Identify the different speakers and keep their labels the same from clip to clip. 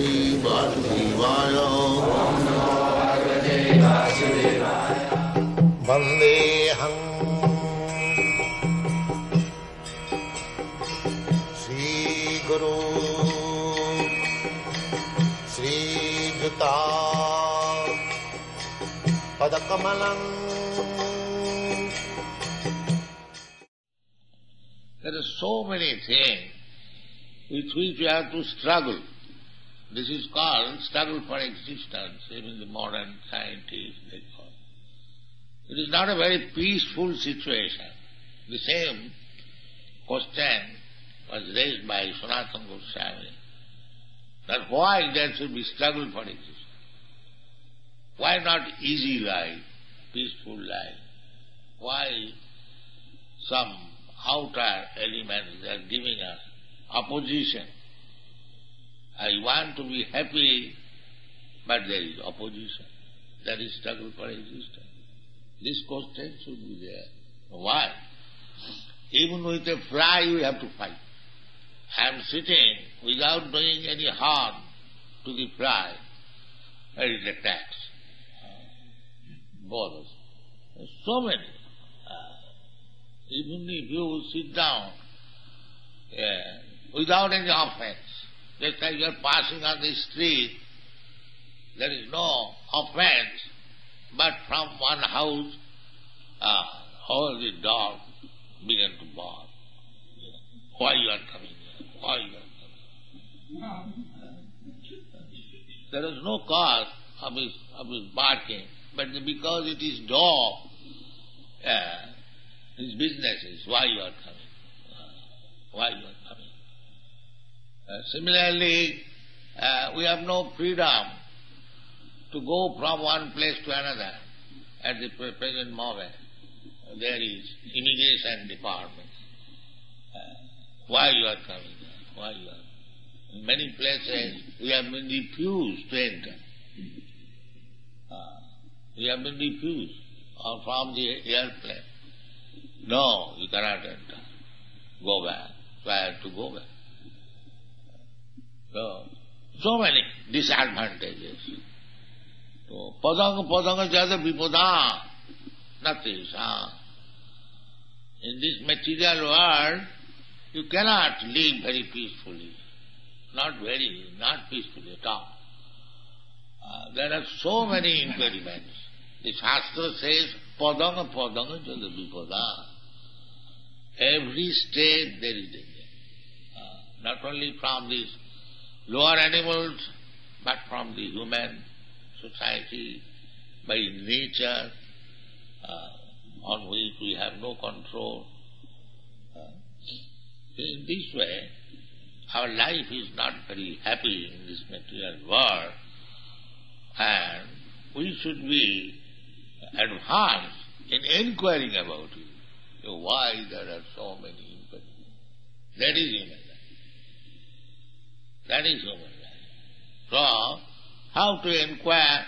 Speaker 1: Parvati Vasudevaya Vandeham Sri Guru Sri Juta Padakamalam
Speaker 2: There are so many things with which we have to struggle. This is called struggle for existence, even the modern scientists they call. It is not a very peaceful situation. The same question was raised by Sanatana Goswami, that why there should be struggle for existence? Why not easy life, peaceful life? Why some outer elements are giving us opposition? I want to be happy, but there is opposition. There is struggle for existence. This question should be there. Why? Even with a fly we have to fight. I am sitting without doing any harm to the fly. It attacks. Bothers. So many. Even if you sit down yeah, without any offense, just like you are passing on the street, there is no offense, but from one house, uh, all the dog began to bark. Why you are coming here? Why you are coming? There is no cause of his, of his barking, but because it is dog, uh, his business is why you are coming. Why you are coming. Uh, similarly, uh, we have no freedom to go from one place to another at the present moment. There is immigration department. Uh, why you are coming? Why you are? In many places we have been refused to enter. Uh, we have been refused or from the airplane. No, you cannot enter. Go back. Have to go back. So, so many disadvantages. So, padanga padanga jada vipada natesa. In this material world, you cannot live very peacefully. Not very, not peacefully at all. Uh, there are so many impediments. The Shastra says, padanga padanga jada vipada. Every state there is danger. Uh, not only from these lower animals, but from the human society, by nature, uh, on which we have no control. Uh, in this way, our life is not very happy in this material world, and we should be advanced in inquiring about it. So why there are so many impediments? That is human. That is human life. So, how to inquire,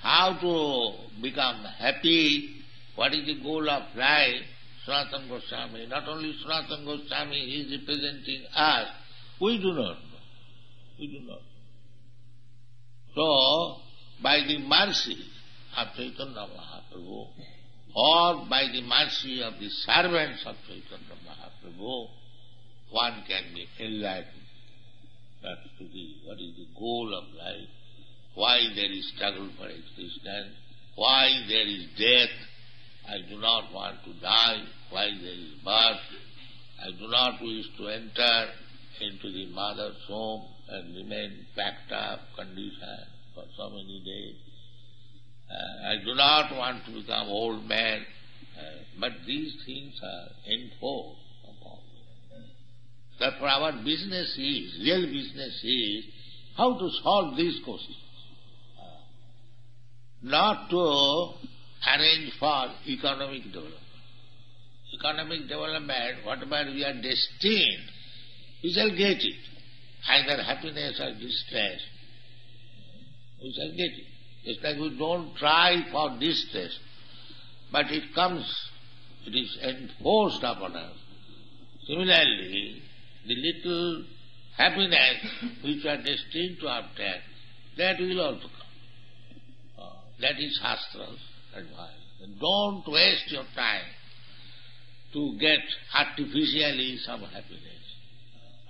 Speaker 2: how to become happy, what is the goal of life, Sanatana Goswami, not only Sanatana Goswami, is representing us, we do not know. We do not. So, by the mercy of Chaitanya Mahaprabhu, or by the mercy of the servants of Chaitanya Mahaprabhu, one can be enlightened. To what is the goal of life, why there is struggle for existence, why there is death. I do not want to die, why there is birth. I do not wish to enter into the mother's home and remain packed up condition for so many days. Uh, I do not want to become old man, uh, but these things are enforced. Therefore our business is, real business is, how to solve these questions. Uh, not to arrange for economic development. Economic development, whatever we are destined, we shall get it. Either happiness or distress, we shall get it. It's like we don't try for distress, but it comes, it is enforced upon us. Similarly, the little happiness which are destined to obtain, that will also come. Uh, that is Shastra's advice. Don't waste your time to get artificially some happiness.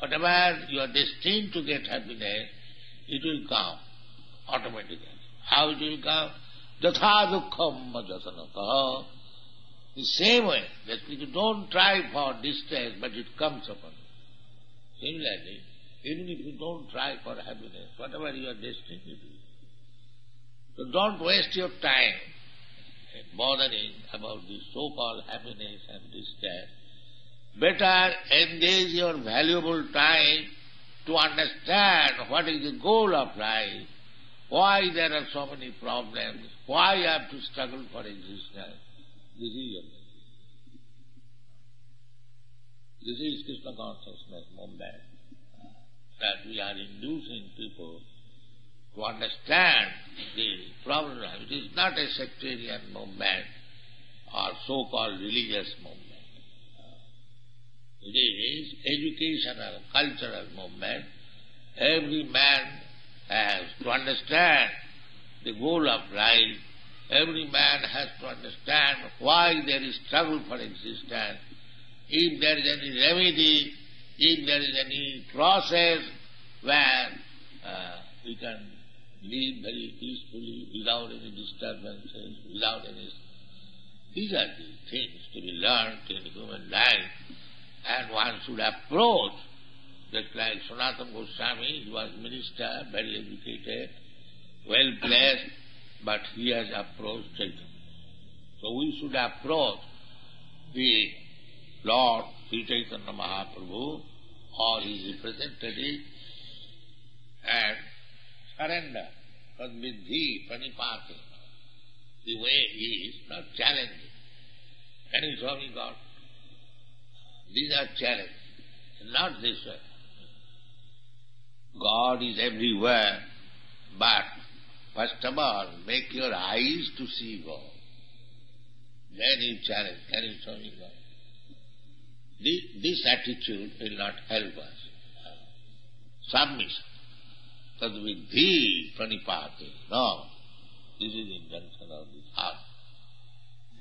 Speaker 2: Whatever you are destined to get happiness, it will come automatically. How it will come? Jatha dukkham jatanataha. The same way that you don't try for distress, but it comes upon you. Similarly, even if you don't try for happiness, whatever you are destined to do. So don't waste your time bothering about the so-called happiness and distress. Better engage your valuable time to understand what is the goal of life, why there are so many problems, why you have to struggle for existence. This is your This is Krishna consciousness movement that we are inducing people to understand the problem. It is not a sectarian movement or so-called religious movement. It is educational, cultural movement. Every man has to understand the goal of life. Every man has to understand why there is struggle for existence. If there is any remedy, if there is any process where uh, we can live very peacefully without any disturbances, without any... These are the things to be learned in human life and one should approach, just like Sanatana Goswami, he was minister, very educated, well placed, but he has approached Chaitanya. So we should approach the Lord Sri Chaitanya Mahaprabhu or his representative and surrender. Tadvidhi pranipati. The way is not challenging. Can you show me God? These are challenges, not this way. God is everywhere, but first of all, make your eyes to see God. Then you challenge, can you show me God? This, attitude will not help us. Submission. Tadvidhi pranipati. No. This is the intention of this heart.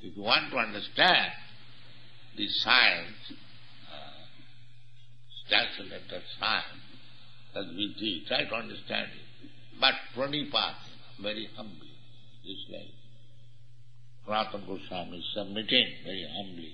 Speaker 2: If you want to understand the science, uh, translated science, as we teach. Try to understand it. But pranipat, very humbly, this way. Sanatana Goswami is submitting very humbly.